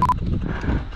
どうだった?